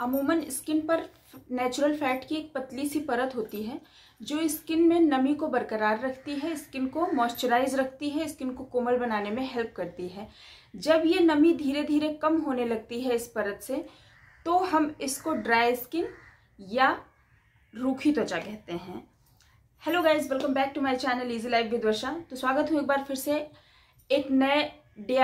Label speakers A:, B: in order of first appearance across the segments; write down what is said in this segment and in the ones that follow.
A: अमूमन स्किन पर natural fat की एक पतली सी परत होती है, जो स्किन में नमी को बरकरार रखती है, स्किन को मॉइस्चराइज रखती है, स्किन को कोमल बनाने में हेल्प करती है। जब ये नमी धीरे धीरे कम होने लगती है इस परत से तो हम इसको ड्राई स्किन या रूखी त्वचा कहते हैं। Hello guys welcome back to my channel easy life with Varsha. तो स्वागत हूँ एक बार फिर से एक नए डी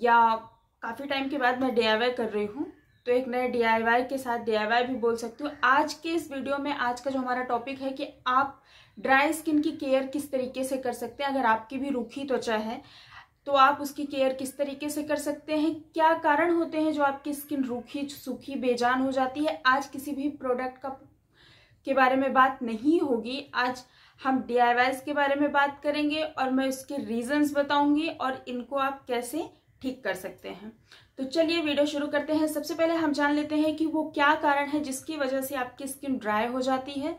A: या काफ़ी टाइम के बाद मैं डी कर रही हूँ। तो एक नए DIY के साथ DIY भी बोल सकती हूँ। आज के इस वीडियो में आज का जो हमारा टॉपिक है कि आप ड्राई स्किन की केयर किस तरीके से कर सकते हैं? अगर आपकी भी रूखी त्वचा है तो आप उसकी केयर किस तरीके से कर सकते हैं? क्या कारण होते हैं जो आपकी स्किन रूखी, सूखी, बेजान हो जाती है? आज किसी भी प्रोडक्ट का के बारे में बात नहीं होगी। आज हम DIY के बारे में बात करेंगे और मैं उसके रीजंस बताऊँगी और इनको आप कैसे ठीक कर सकते हैं। तो चलिए वीडियो शुरू करते हैं। सबसे पहले हम जान लेते हैं कि वो क्या कारण है जिसकी वजह से आपकी स्किन ड्राई हो जाती है,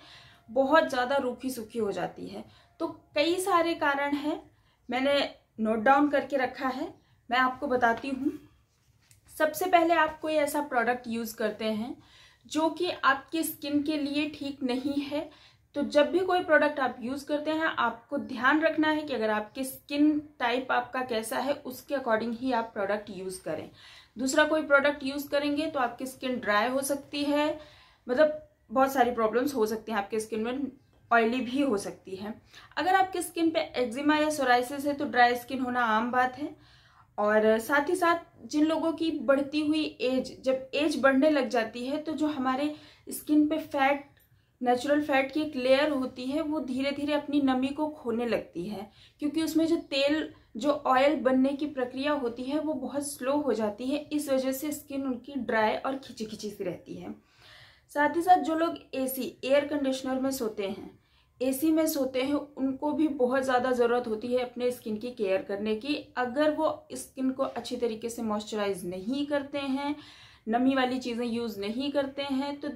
A: बहुत ज़्यादा रूखी सूखी हो जाती है। तो कई सारे कारण हैं, मैंने नोट डाउन करके रखा है, मैं आपको बताती हूँ। सबसे पहले आप कोई ऐसा प्रोडक्ट यूज़ करते हैं, जो कि आपकी स्किन के लिए ठीक नहीं है तो जब भी कोई प्रोडक्ट आप यूज़ करते हैं, आपको ध्यान रखना है कि अगर आपकी स्किन टाइप आपका कैसा है, उसके अकॉर्डिंग ही आप प्रोडक्ट यूज़ करें। दूसरा, कोई प्रोडक्ट यूज़ करेंगे तो आपकी स्किन ड्राई हो सकती है। मतलब बहुत सारी प्रॉब्लम्स हो सकती हैं आपके स्किन में ऑयली भी हो सकती है। अगर आपकी स्किन पे एक्जिमा या सोराइसिस है तो ड्राई स्किन होना आम बात है। और साथ ही साथ, जिन लोगों की बढ़ती हुई एज जब एज बढ़ने लग जाती है तो जो हमारे स्किन पे फैट नेचुरल फैट की एक लेयर होती है, वो धीरे धीरे अपनी नमी को खोने लगती है। क्योंकि उसमें जो तेल, जो ऑयल बनने की प्रक्रिया होती है, वो बहुत स्लो हो जाती है, इस वजह से स्किन उनकी ड्राई और खिंची खिंची सी रहती है। साथ ही साथ जो लोग एसी एयर कंडीशनर में सोते हैं एसी में सोते हैं, उनको भी बहुत ज़्यादा ज़रूरत होती है अपने स्किन की केयर करने की। अगर वो स्किन को अच्छी तरीके से मॉइस्चराइज नहीं करते हैं, नमी वाली चीज़ें यूज़ नहीं करते हैं तो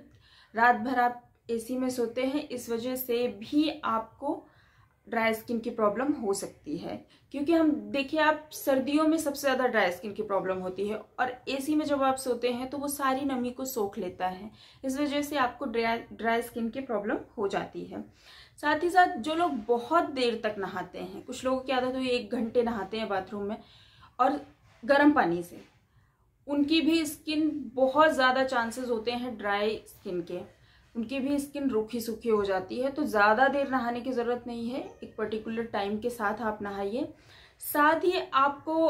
A: रात भर आप एसी में सोते हैं, इस वजह से भी आपको ड्राई स्किन की प्रॉब्लम हो सकती है। क्योंकि हम, देखिए आप सर्दियों में सबसे ज़्यादा ड्राई स्किन की प्रॉब्लम होती है और एसी में जब आप सोते हैं तो वो सारी नमी को सोख लेता है। इस वजह से आपको ड्राई ड्राई स्किन की प्रॉब्लम हो जाती है। साथ ही साथ जो लोग बहुत देर तक नहाते हैं, कुछ लोगों की आदत हुई एक घंटे नहाते हैं बाथरूम में और गर्म पानी से, उनकी भी स्किन बहुत ज़्यादा चांसेस होते हैं ड्राई स्किन के। उनकी भी स्किन रूखी सूखी हो जाती है तो ज़्यादा देर नहाने की ज़रूरत नहीं है। एक पर्टिकुलर टाइम के साथ आप नहाइए। साथ ही आपको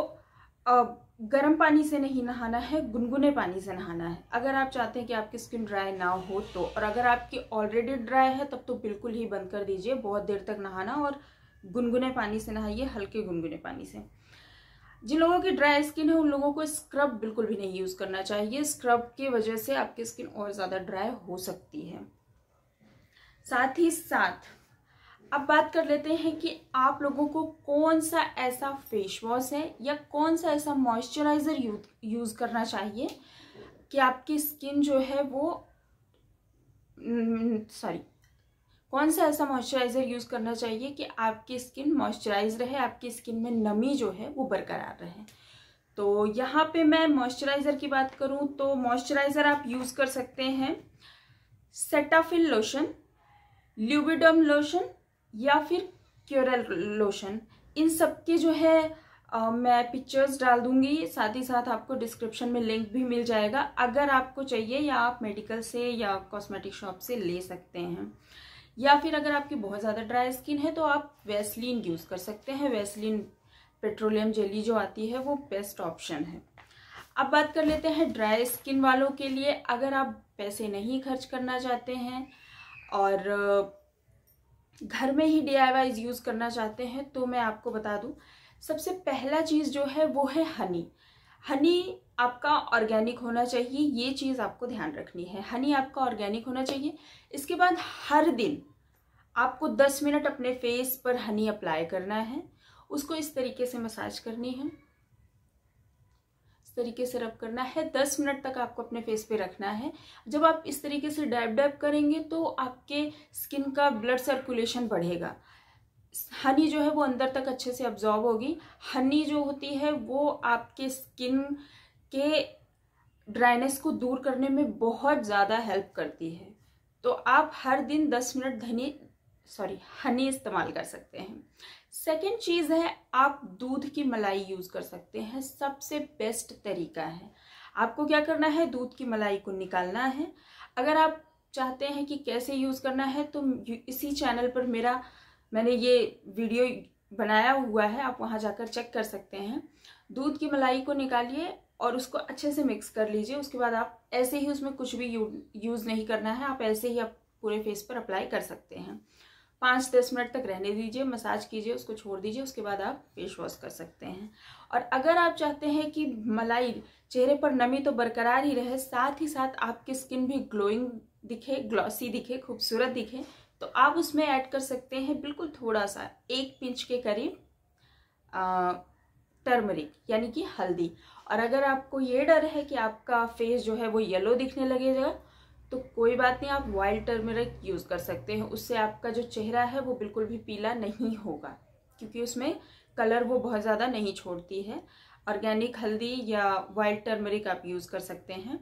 A: गर्म पानी से नहीं नहाना है, गुनगुने पानी से नहाना है। अगर आप चाहते हैं कि आपकी स्किन ड्राई ना हो तो और अगर आपकी ऑलरेडी ड्राई है, तब तो बिल्कुल ही बंद कर दीजिए। बहुत देर तक नहाना और गुनगुने पानी से नहाइए, हल्के गुनगुने पानी से। जिन लोगों की ड्राई स्किन है, उन लोगों को स्क्रब बिल्कुल भी नहीं यूज़ करना चाहिए। स्क्रब की वजह से आपकी स्किन और ज़्यादा ड्राई हो सकती है। साथ ही साथ, अब बात कर लेते हैं कि आप लोगों को कौन सा ऐसा फेस वॉश है या कौन सा ऐसा मॉइस्चराइज़र यूज़ करना चाहिए कि आपकी स्किन जो है वो सॉरी कौन सा ऐसा मॉइस्चराइज़र यूज़ करना चाहिए कि आपकी स्किन मॉइस्चराइज रहे आपकी स्किन में नमी जो है वो बरकरार रहे। तो यहाँ पे मैं मॉइस्चराइज़र की बात करूँ तो मॉइस्चराइज़र आप यूज़ कर सकते हैं सेटाफिल लोशन ल्यूबिडम लोशन या फिर क्योरल लोशन इन सब के जो है आ, मैं पिक्चर्स डाल दूँगी साथ ही साथ आपको डिस्क्रिप्शन में लिंक भी मिल जाएगा अगर आपको चाहिए या आप मेडिकल से या कॉस्मेटिक शॉप से ले सकते हैं। या फिर अगर आपकी बहुत ज़्यादा ड्राई स्किन है तो आप वेस्लिन यूज़ कर सकते हैं। वेस्लिन पेट्रोलियम जेली जो आती है, वो बेस्ट ऑप्शन है। अब बात कर लेते हैं ड्राई स्किन वालों के लिए। अगर आप पैसे नहीं खर्च करना चाहते हैं और घर में ही डी यूज़ करना चाहते हैं तो मैं आपको बता दूँ, सबसे पहला चीज़ जो है वो है हनी हनी आपका ऑर्गेनिक होना चाहिए, ये चीज़ आपको ध्यान रखनी है। हनी आपका ऑर्गेनिक होना चाहिए। इसके बाद हर दिन आपको 10 मिनट अपने फेस पर हनी अप्लाई करना है। उसको इस तरीके से मसाज करनी है। इस तरीके से रब करना है। 10 मिनट तक आपको अपने फेस पे रखना है। जब आप इस तरीके से डैब डैब करेंगे तो आपके स्किन का ब्लड सर्कुलेशन बढ़ेगा। हनी जो है वो अंदर तक अच्छे से अब्जॉर्ब होगी। हनी जो होती है वो आपके स्किन के ड्राइनेस को दूर करने में बहुत ज़्यादा हेल्प करती है। तो आप हर दिन 10 मिनट धनी सॉरी हनी इस्तेमाल कर सकते हैं। सेकेंड चीज़ है, आप दूध की मलाई यूज़ कर सकते हैं। सबसे बेस्ट तरीका है। आपको क्या करना है? दूध की मलाई को निकालना है। अगर आप चाहते हैं कि कैसे यूज़ करना है तो इसी चैनल पर मेरा, मैंने ये वीडियो बनाया हुआ है। आप वहाँ जाकर चेक कर सकते हैं। दूध की मलाई को निकालिए। और उसको अच्छे से मिक्स कर लीजिए। उसके बाद आप ऐसे ही उसमें कुछ भी यू, यूज़ नहीं करना है। आप ऐसे ही आप पूरे फेस पर अप्लाई कर सकते हैं। पाँच दस मिनट तक रहने दीजिए मसाज कीजिए उसको छोड़ दीजिए उसके बाद आप फेस वॉश कर सकते हैं। और अगर आप चाहते हैं कि मलाई चेहरे पर नमी तो बरकरार ही रहे साथ ही साथ आपकी स्किन भी ग्लोइंग दिखे ग्लॉसी दिखे खूबसूरत दिखे तो आप उसमें ऐड कर सकते हैं बिल्कुल थोड़ा सा एक पिंच के करीब टर्मरिक यानी कि हल्दी। और अगर आपको ये डर है कि आपका फेस जो है वो येलो दिखने लगेगा तो कोई बात नहीं, आप वाइल्ड टर्मरिक यूज़ कर सकते हैं। उससे आपका जो चेहरा है वो बिल्कुल भी पीला नहीं होगा, क्योंकि उसमें कलर वो बहुत ज़्यादा नहीं छोड़ती है। ऑर्गेनिक हल्दी या वाइल्ड टर्मरिक आप यूज़ कर सकते हैं।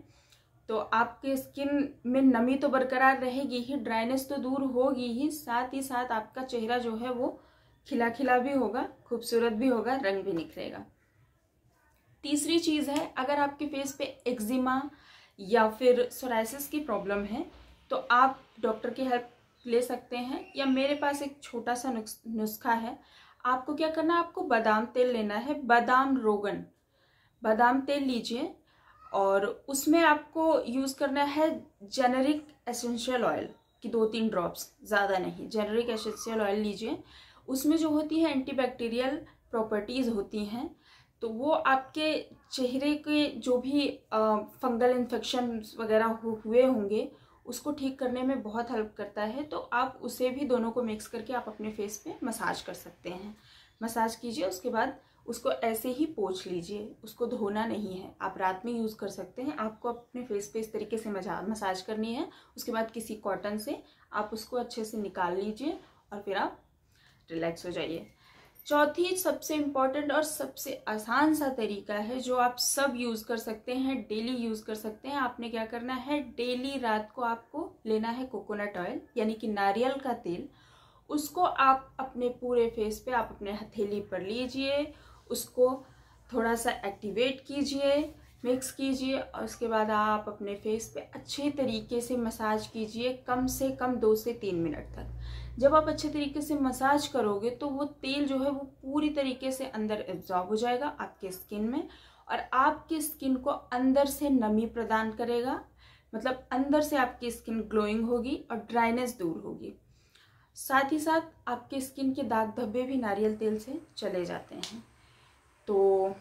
A: तो आपके स्किन में नमी तो बरकरार रहेगी ही ड्राइनेस तो दूर होगी ही, साथ ही साथ आपका चेहरा जो है वो खिला खिला भी होगा, खूबसूरत भी होगा, रंग भी निखरेगा। तीसरी चीज़ है, अगर आपके फेस पे एक्जिमा या फिर सोराइसिस की प्रॉब्लम है तो आप डॉक्टर की हेल्प ले सकते हैं। या मेरे पास एक छोटा सा नुस्खा है, आपको क्या करना है, आपको बादाम तेल लेना है, बादाम रोगन। बादाम तेल लीजिए और उसमें आपको यूज़ करना है जेनरिक एसेंशियल ऑयल, की दो तीन ड्रॉप्स, ज़्यादा नहीं, जेनरिक एसेंशियल ऑयल लीजिए। उसमें जो होती है एंटीबैक्टीरियल प्रॉपर्टीज़ होती हैं तो वो आपके चेहरे के जो भी फंगल इन्फेक्शन वगैरह हुए होंगे, उसको ठीक करने में बहुत हेल्प करता है तो आप उसे भी दोनों को मिक्स करके आप अपने फेस पे मसाज कर सकते हैं। मसाज कीजिए, उसके बाद उसको ऐसे ही पोछ लीजिए, उसको धोना नहीं है। आप रात में यूज़ कर सकते हैं, आपको अपने फेस पे इस तरीके से मसाज करनी है, उसके बाद किसी कॉटन से आप उसको अच्छे से निकाल लीजिए, और फिर आप रिलैक्स हो जाइए। चौथी, सबसे इंपॉर्टेंट और सबसे आसान सा तरीका है जो आप सब यूज़ कर सकते हैं डेली यूज़ कर सकते हैं। आपने क्या करना है? डेली रात को आपको लेना है कोकोनट ऑयल यानी कि नारियल का तेल। उसको आप अपने पूरे फेस पे आप अपने हथेली पर लीजिए। उसको थोड़ा सा एक्टिवेट कीजिए। मिक्स कीजिए और उसके बाद आप अपने फेस पे अच्छे तरीके से मसाज कीजिए कम से कम दो से तीन मिनट तक। जब आप अच्छे तरीके से मसाज करोगे तो वो तेल जो है वो पूरी तरीके से अंदर एब्जॉर्ब हो जाएगा आपके स्किन में और आपकी स्किन को अंदर से नमी प्रदान करेगा। मतलब अंदर से आपकी स्किन ग्लोइंग होगी और ड्राइनेस दूर होगी। साथ ही साथ आपके स्किन के दाग धब्बे भी नारियल तेल से चले जाते हैं। तो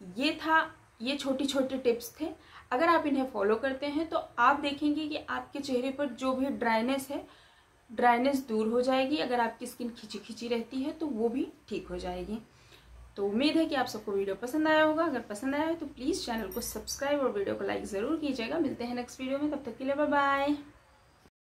A: ये था ये छोटी छोटे टिप्स थे। अगर आप इन्हें फॉलो करते हैं तो आप देखेंगे कि आपके चेहरे पर जो भी ड्राइनेस है, ड्राइनेस दूर हो जाएगी। अगर आपकी स्किन खिंची खिंची रहती है तो वो भी ठीक हो जाएगी। तो उम्मीद है कि आप सबको वीडियो पसंद आया होगा। अगर पसंद आया है तो प्लीज़ चैनल को सब्सक्राइब और वीडियो को लाइक ज़रूर कीजिएगा। मिलते हैं नेक्स्ट वीडियो में। तब तक के लिए बाय बाय